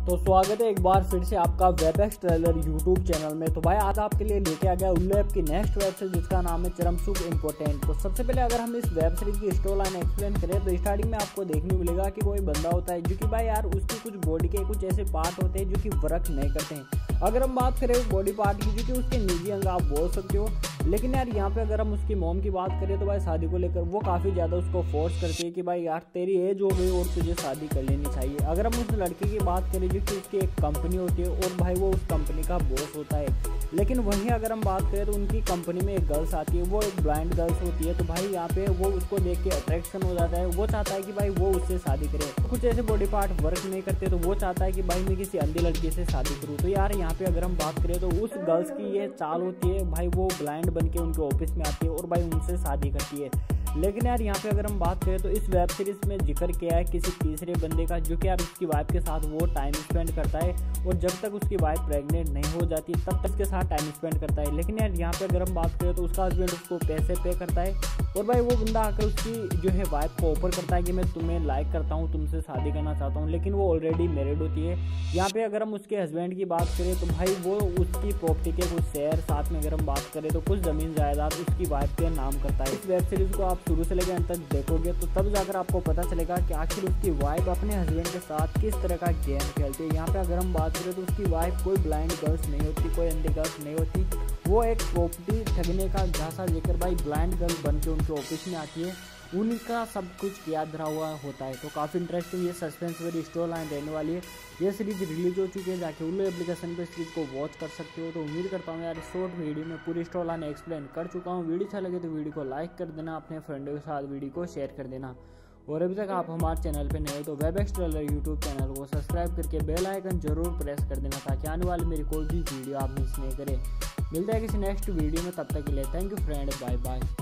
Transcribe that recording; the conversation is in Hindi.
तो स्वागत है एक बार फिर से आपका वेबएक्स ट्रेलर यूट्यूब चैनल में। तो भाई, आज आपके लिए लेके आ गया उल्लू ऐप की नेक्स्ट वेब सीरीज़ जिसका नाम है चरम सुख इम्पोर्टेंट तो सबसे पहले अगर हम इस वेब सीरीज़ की स्टोर लाइन एक्सप्लेन करें तो स्टार्टिंग में आपको देखने मिलेगा कि कोई बंदा होता है जो कि भाई यार, उसकी कुछ बॉडी के कुछ ऐसे पार्ट होते हैं जो कि वर्क नहीं करते हैं। अगर हम बात करें बॉडी पार्ट की, जो कि उसके निजी अंग आप बोल सकते हो लेकिन यार, यहाँ पे अगर हम उसकी मोम की बात करें तो भाई शादी को लेकर वो काफ़ी ज़्यादा उसको फोर्स करती है कि भाई यार, तेरी एज हो गई और तुझे शादी कर लेनी चाहिए। अगर हम उस लड़के की बात करें जो कि उसकी एक कंपनी होती है और भाई वो उस कंपनी का बॉस होता है, लेकिन वहीं अगर हम बात करें तो उनकी कंपनी में एक गर्ल्स आती है, वो एक ब्लाइंड गर्ल्स होती है तो भाई यहाँ पे वो उसको देख के अट्रैक्शन हो जाता है। वो चाहता है कि भाई वो उससे शादी करे। कुछ ऐसे बॉडी पार्ट वर्क नहीं करते तो वो चाहता है कि भाई मैं किसी अंधी लड़की से शादी करूँ। तो यार, यहाँ पे अगर हम बात करें तो उस गर्ल्स की ये चाल होती है, भाई वो ब्लाइंड बन के उनके ऑफ़िस में आती है और भाई उनसे शादी करती है। लेकिन यार यहाँ पे अगर हम बात करें तो इस वेब सीरीज़ में ज़िक्र किया है किसी तीसरे बंदे का, जो कि यार उसकी वाइफ के साथ वो टाइम स्पेंड करता है और जब तक उसकी वाइफ प्रेग्नेंट नहीं हो जाती, तब तक उसके साथ टाइम स्पेंड करता है। लेकिन यार यहाँ पे अगर हम बात करें तो उसका हस्बैंड उसको पैसे पे करता है और भाई वो बंदा आकर उसकी जो है वाइफ को ऑफ़र करता है कि मैं तुम्हें लाइक करता हूँ, तुमसे शादी करना चाहता हूँ, लेकिन वो ऑलरेडी मैरिड होती है। यहाँ पे अगर हम उसके हस्बैंड की बात करें तो भाई वो उसकी प्रॉपर्टी के कुछ शेयर साथ में अगर हम बात करें तो कुछ ज़मीन जायदाद उसकी वाइफ के नाम करता है। इस वेब सीरीज़ को आप शुरू से लेकर अंत तक देखोगे तो तब जाकर आपको पता चलेगा कि आखिर उसकी वाइफ अपने हस्बैंड के साथ किस तरह का गेम खेलती है। यहाँ पे अगर हम बात करें तो उसकी वाइफ कोई ब्लाइंड गर्ल्स नहीं होती, कोई अंधी गर्ल्स नहीं होती। वो एक प्रॉपर्टी ठगने का झांसा लेकर भाई ब्लाइंड गर्ल बन के उनके ऑफ़िस में आती है। उनका सब कुछ याद धरा हुआ होता है। तो काफ़ी इंटरेस्टिंग ये सस्पेंस वाली स्टोरी लाइन रहने वाली है। ये सीरीज़ रिलीज़ हो चुकी है, जाके उल्लू एप्लीकेशन पे सीरीज़ को वॉच कर सकते हो। तो उम्मीद करता हूँ यार शॉर्ट वीडियो में पूरी स्टोरी लाइन एक्सप्लेन कर चुका हूँ। वीडियो अच्छा लगे तो वीडियो को लाइक कर देना, अपने फ्रेंडों के साथ वीडियो को शेयर कर देना। और अभी तक आप हमारे चैनल पर नए हो तो वेब एक्सट्रेलर यूट्यूब चैनल को सब्सक्राइब करके बेल आइकन ज़रूर प्रेस कर देना, ताकि आने वाली मेरी कोई भी वीडियो आप मिस नहीं करें। मिलता है किसी नेक्स्ट वीडियो में, तब तक के लिए thank you friend bye bye